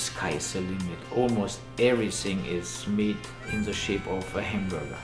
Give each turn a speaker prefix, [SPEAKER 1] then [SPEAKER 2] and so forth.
[SPEAKER 1] sky is the limit. Almost everything is made in the shape of a hamburger.